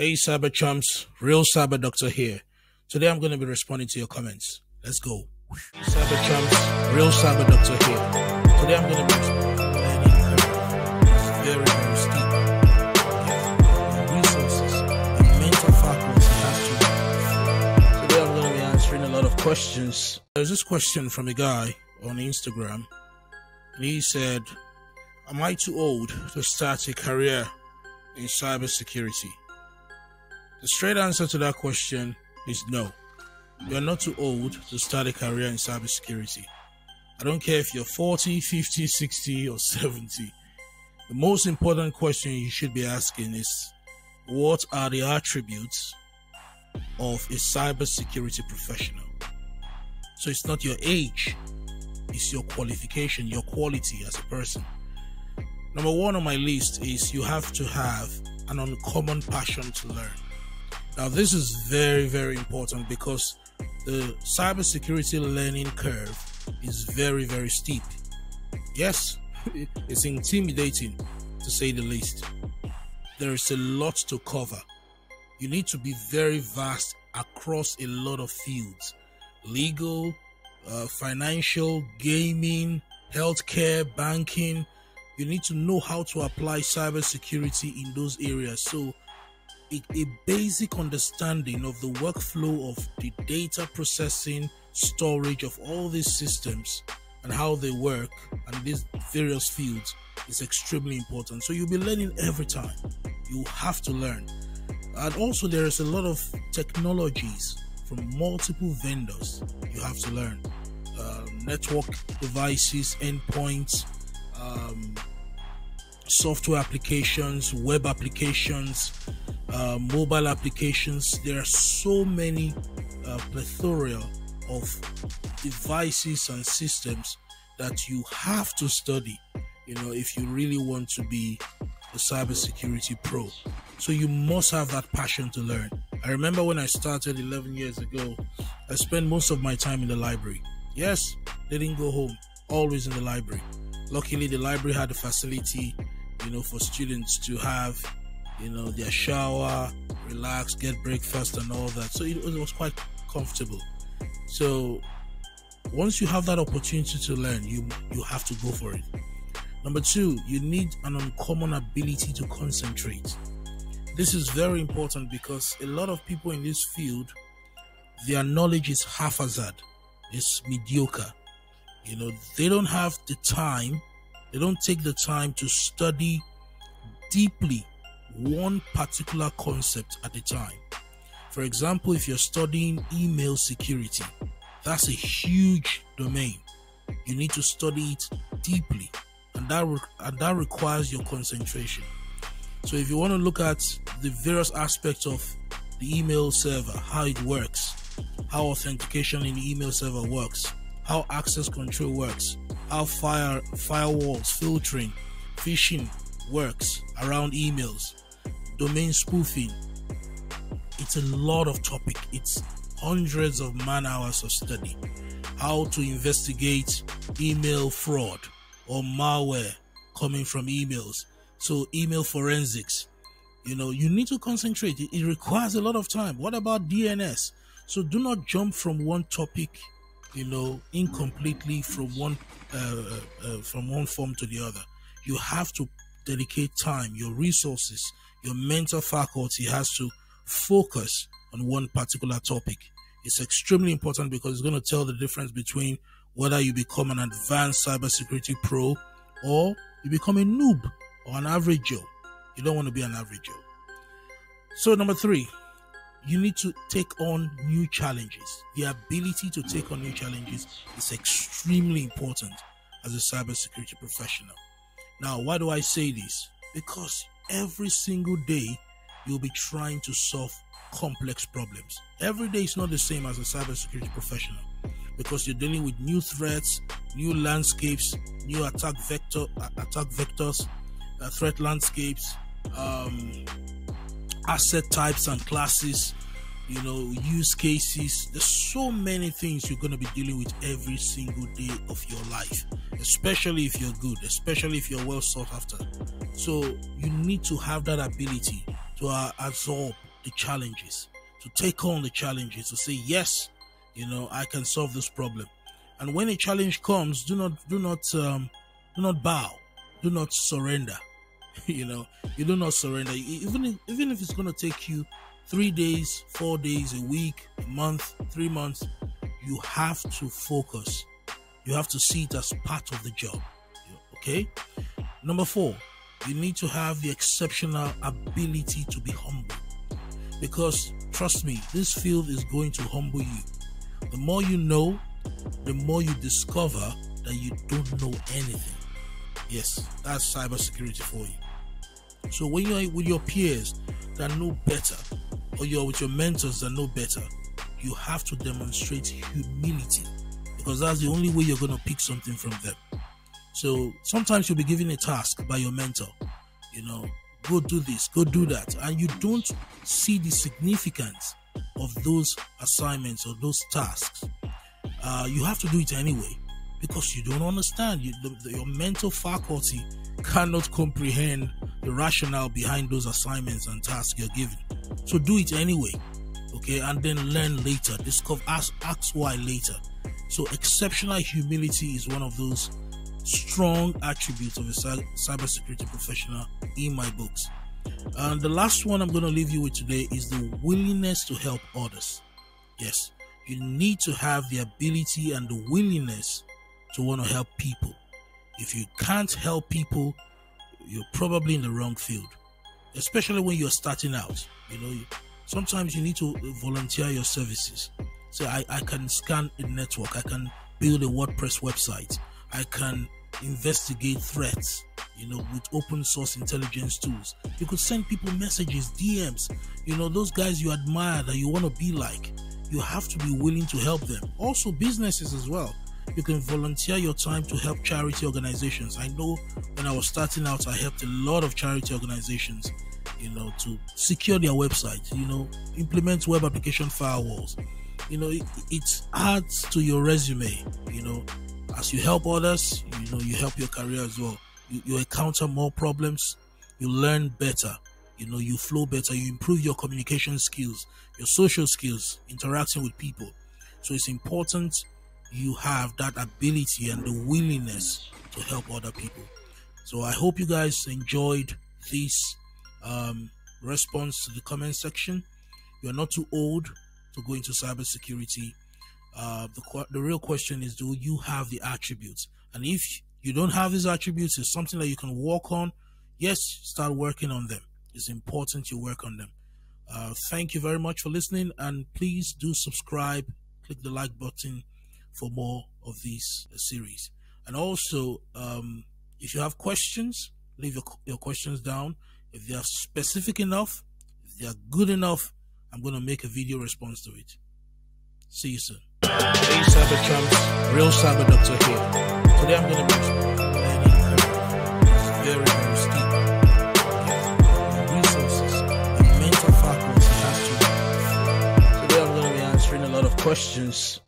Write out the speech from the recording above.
Hey Cyber Chumps, real Cyber Doctor here. Today I'm going to be responding to your comments. Let's go. Cyber Chumps, real Cyber Doctor here. Today I'm going to be very, very steep. The resources, the mental to. Today I'm going to be answering a lot of questions. There's this question from a guy on Instagram, and he said, Am I too old to start a career in cybersecurity? The straight answer to that question is no. You're not too old to start a career in cybersecurity. I don't care if you're 40, 50, 60, or 70. The most important question you should be asking is what are the attributes of a cybersecurity professional? So it's not your age, it's your qualification, your quality as a person. Number one on my list is you have to have an uncommon passion to learn. Now, this is very, very important because the cybersecurity learning curve is very, very steep. Yes, it's intimidating to say the least. There is a lot to cover. You need to be very vast across a lot of fields legal, uh, financial, gaming, healthcare, banking. You need to know how to apply cybersecurity in those areas. So, a, a basic understanding of the workflow of the data processing, storage of all these systems and how they work and these various fields is extremely important. So you'll be learning every time. You have to learn. And also there is a lot of technologies from multiple vendors you have to learn. Uh, network devices, endpoints, um, software applications, web applications, uh, mobile applications. There are so many uh, plethora of devices and systems that you have to study. You know, if you really want to be a cybersecurity pro, so you must have that passion to learn. I remember when I started 11 years ago, I spent most of my time in the library. Yes, they didn't go home, always in the library. Luckily, the library had a facility, you know, for students to have you know, their shower, relax, get breakfast, and all that. So it, was quite comfortable. So once you have that opportunity to learn, you you have to go for it. Number two, you need an uncommon ability to concentrate. This is very important because a lot of people in this field, their knowledge is haphazard, it's mediocre. You know, they don't have the time, they don't take the time to study deeply one particular concept at a time. For example, if you're studying email security, that's a huge domain. You need to study it deeply, and that re- and that requires your concentration. So, if you want to look at the various aspects of the email server, how it works, how authentication in the email server works, how access control works, how fire firewalls, filtering, phishing works around emails, domain spoofing. It's a lot of topic. It's hundreds of man hours of study. How to investigate email fraud or malware coming from emails. So email forensics. You know, you need to concentrate. It, requires a lot of time. What about DNS? So do not jump from one topic, you know, incompletely from one uh, uh, uh from one form to the other. You have to dedicate time, your resources, your mental faculty has to focus on one particular topic. It's extremely important because it's going to tell the difference between whether you become an advanced cybersecurity pro or you become a noob or an average Joe. You don't want to be an average Joe. So, number three, you need to take on new challenges. The ability to take on new challenges is extremely important as a cybersecurity professional. Now, why do I say this? Because every single day you'll be trying to solve complex problems. Every day is not the same as a cybersecurity professional because you're dealing with new threats, new landscapes, new attack vector attack vectors, uh, threat landscapes, um, asset types and classes, you know, use cases. There's so many things you're going to be dealing with every single day of your life, especially if you're good, especially if you're well sought after. So you need to have that ability to uh, absorb the challenges, to take on the challenges, to say, yes, you know, I can solve this problem. And when a challenge comes, do not, do not, um, do not bow, do not surrender. you know, you do not surrender. Even if, even if it's going to take you three days, four days, a week, a month, three months, you have to focus. You have to see it as part of the job. Okay. Number four, you need to have the exceptional ability to be humble. Because trust me, this field is going to humble you. The more you know, the more you discover that you don't know anything. Yes, that's cybersecurity for you. So when you're with your peers that know better, or you're with your mentors that know better, you have to demonstrate humility because that's the only way you're going to pick something from them. So sometimes you'll be given a task by your mentor, you know, go do this, go do that, and you don't see the significance of those assignments or those tasks. Uh, you have to do it anyway because you don't understand. You, the, the, your mental faculty cannot comprehend the rationale behind those assignments and tasks you're given. So do it anyway, okay, and then learn later. Discover, ask, ask why later. So exceptional humility is one of those strong attributes of a cybersecurity professional in my books. And the last one I'm going to leave you with today is the willingness to help others. Yes, you need to have the ability and the willingness to want to help people. If you can't help people, you're probably in the wrong field, especially when you're starting out. You know, sometimes you need to volunteer your services. Say, I, I can scan a network, I can build a WordPress website, I can investigate threats, you know, with open source intelligence tools. You could send people messages, DMs, you know, those guys you admire that you want to be like. You have to be willing to help them. Also, businesses as well. You can volunteer your time to help charity organizations. I know when I was starting out, I helped a lot of charity organizations, you know, to secure their website, you know, implement web application firewalls. You know, it, it adds to your resume, you know, as you help others, you know, you help your career as well. You, you encounter more problems, you learn better, you know, you flow better, you improve your communication skills, your social skills, interacting with people. So it's important you have that ability and the willingness to help other people. So I hope you guys enjoyed this um, response to the comment section. You're not too old to go into cybersecurity. Uh, the the real question is, do you have the attributes? And if you don't have these attributes, it's something that you can work on. Yes, start working on them. It's important you work on them. Uh, thank you very much for listening, and please do subscribe. Click the like button for more of these uh, series. And also, um, if you have questions, leave your, your questions down. If they are specific enough, if they are good enough, I'm going to make a video response to it. See you soon. Hey, Cyber Chumps, Real Cyber Doctor here. Today I'm going to be learning very, very steep. The resources, the mental faculty has to. Today I'm going to be answering a lot of questions